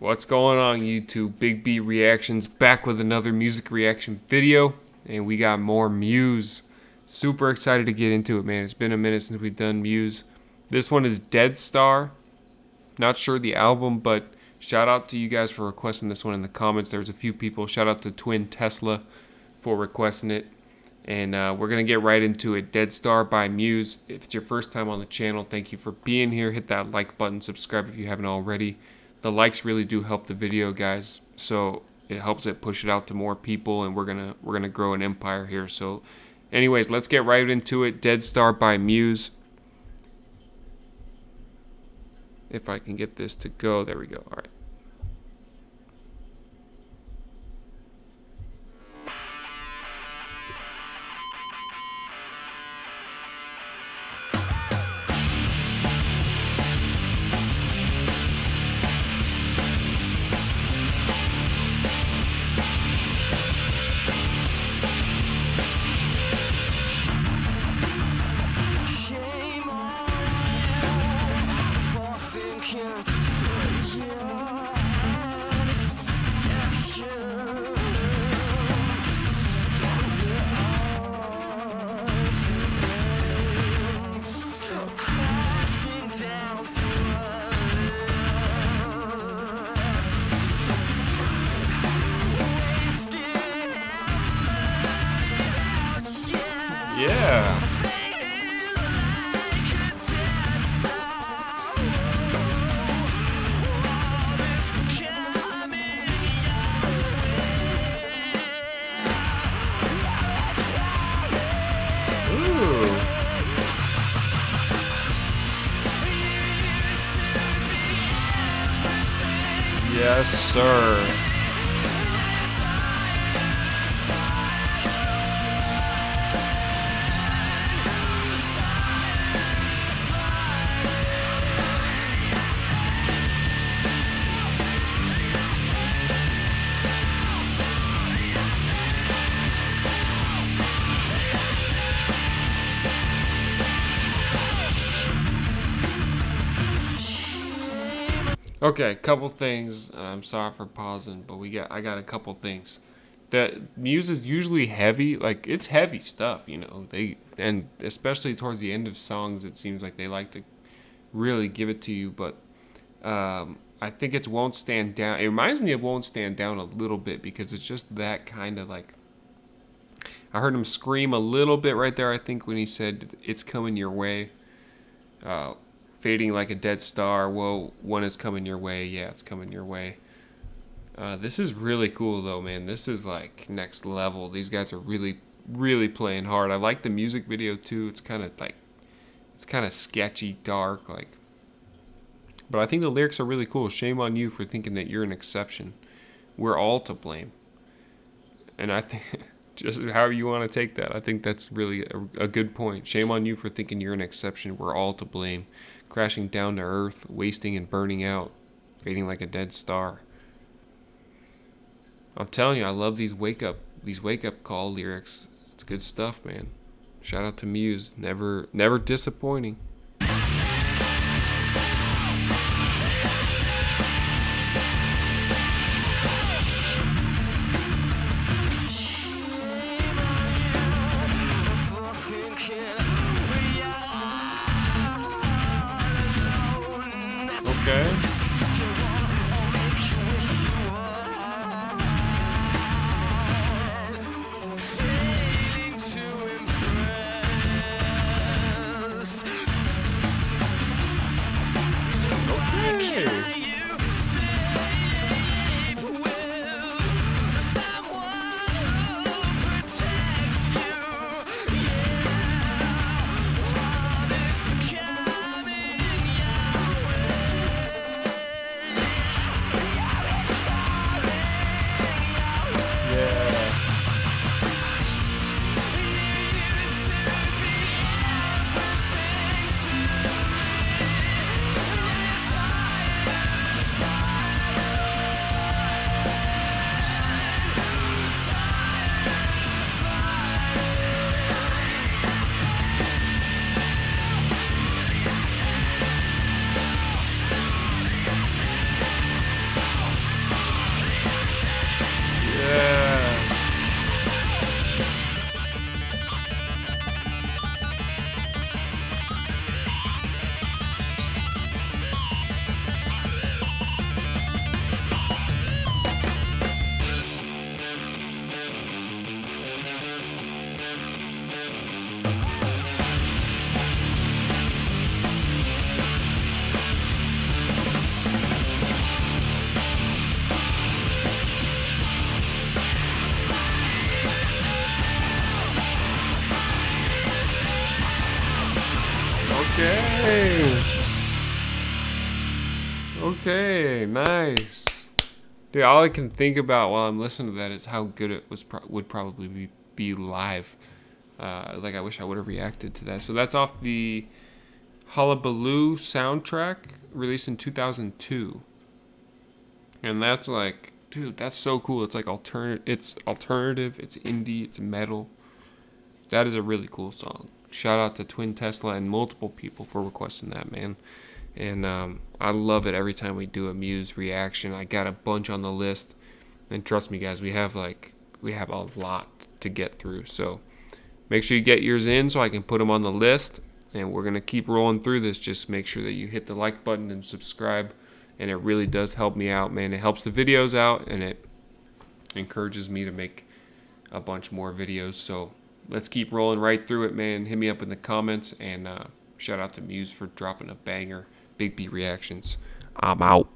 What's going on YouTube? Big Beat Reactions back with another music reaction video and we got more Muse. Super excited to get into it, man. It's been a minute since we've done Muse. This one is Dead Star. Not sure the album, but shout out to you guys for requesting this one in the comments. There's a few people. Shout out to Twin Tesla for requesting it. And uh, we're going to get right into it. Dead Star by Muse. If it's your first time on the channel, thank you for being here. Hit that like button, subscribe if you haven't already. The likes really do help the video, guys. So it helps it push it out to more people and we're gonna we're gonna grow an empire here. So anyways let's get right into it. Dead star by muse. If i can get this to go there we go. All right Yes, sir. Okay, a couple things, I'm sorry for pausing, but we got I got a couple things. The Muse is usually heavy, like it's heavy stuff, you know. They and especially towards the end of songs, it seems like they like to really give it to you. But um, I think it's "Won't Stand Down." It reminds me of "Won't Stand Down" a little bit because it's just that kind of like. I heard him scream a little bit right there. I think when he said, "It's coming your way." Uh, fading like a dead star. Whoa, one is coming your way. Yeah, it's coming your way. Uh, this is really cool though, man. This is like next level. These guys are really, really playing hard. I like the music video too. It's kind of like, it's kind of sketchy, dark, like. But I think the lyrics are really cool. Shame on you for thinking that you're an exception. We're all to blame. And I think. just however you want to take that. I think that's really a, a, good point. Shame on you for thinking you're an exception. We're all to blame. Crashing down to earth, wasting and burning out, fading like a dead star. I'm telling you, I love these wake up these wake up call lyrics. It's good stuff, man. Shout out to Muse. Never never disappointing. Okay, nice. Dude, all I can think about while I'm listening to that is how good it was pro- would probably be, be live. Uh, like I wish I would have reacted to that. So that's off the Hullabaloo soundtrack released in 2002. And that's like, dude, that's so cool. It's like alternative. It's alternative. It's indie. It's metal. That is a really cool song. Shout out to Twin Tesla and multiple people for requesting that, man. And um, I love it every time we do a Muse reaction. I got a bunch on the list, and trust me, guys, we have like we have a lot to get through. So make sure you get yours in so I can put them on the list. And we're gonna keep rolling through this. Just make sure that you hit the like button and subscribe, and it really does help me out, man. It helps the videos out, and it encourages me to make a bunch more videos. So let's keep rolling right through it, man. Hit me up in the comments, and uh, shout out to Muse for dropping a banger. Big Beat reactions. I'm out.